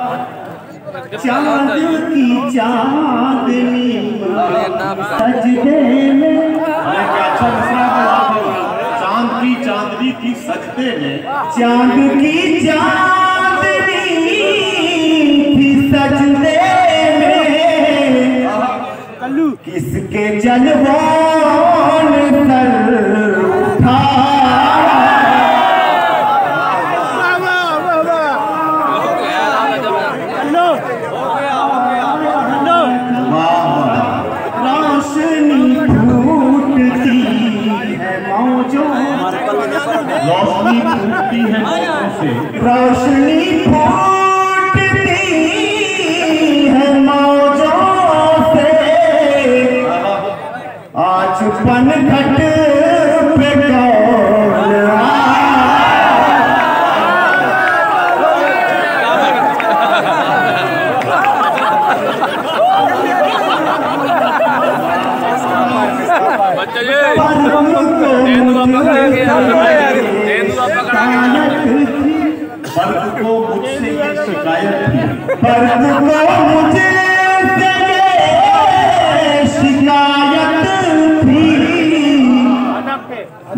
चाँद की चांदनी सजदे में। चाँद की चांदनी की सजदे में। चाँद की चांदनी थी सजदे में। किसके जलवान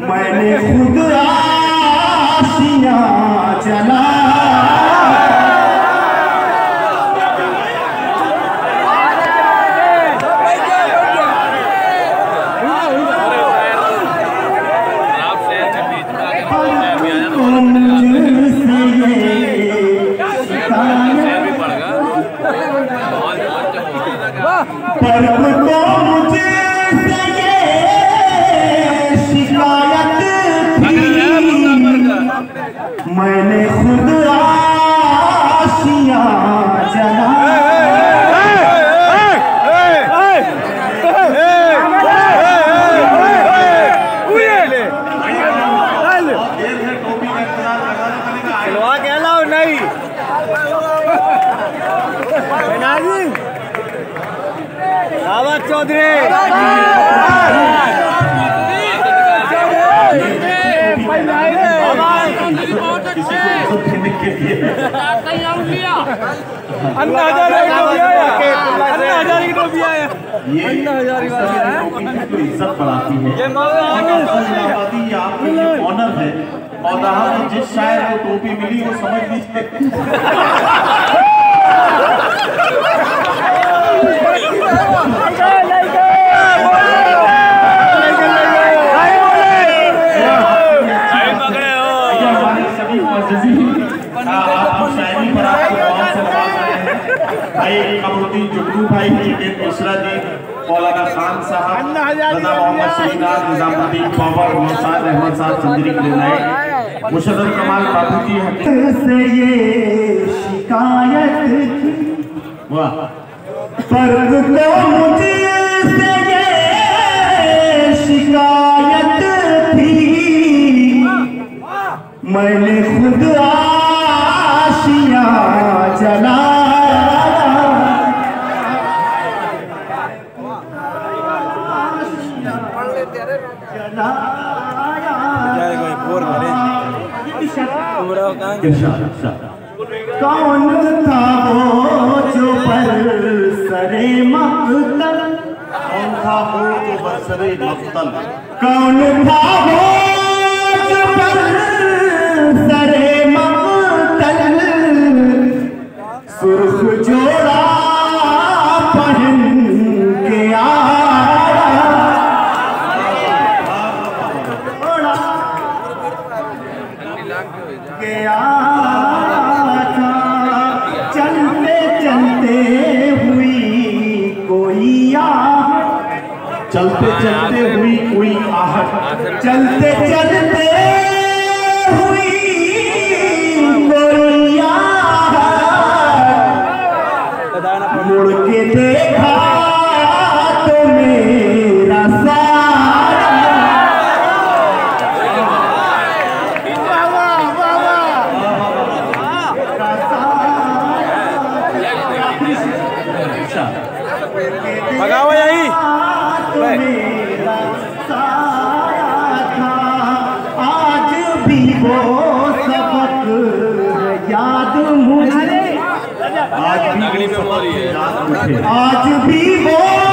मैंने खुद थी चला को मुझे शिकायत मैंने खुद आशियाँ जला देर से टोपी का इंतज़ार लगा रहे मैंने कहा आए। को इज़्ज़त देने के लिए ये टोपी की तो इज़्ज़त बढ़ाती है ये ऑनर है। और जिस शायर को टोपी मिली वो समझ लीजिए पकड़े हो ये हमारे सभी मुअज़्ज़िज़ीन, आ, आप शायरी पर आपको बहुत से नवाज़ रहे हैं भाई जुगनू भाई जितेंद्र मिश्रा जी मौलाना खान साहब रजा मोहम्मद शहीनाज निजामुद्दीन मोहसाद अहमद साहब चंद्री के मुशर्रफ कमाल बाबू जी से ये शिकायत वाह। पर्व को मुझे से ये शिकायत थी। मैंने खुद आशियाँ जला कौन था वो जो पर सरे मकतल? कौन था वो जो बरसरे मख्तल कौन था वो जो पर सरे मकतल? सुर्ख जोड़ा था चलते चलते हुई कोई आहट। चलते चलते हुई कोई आहट। चलते चलते हुई मुड़ के देखा तो मेरा आज भी वो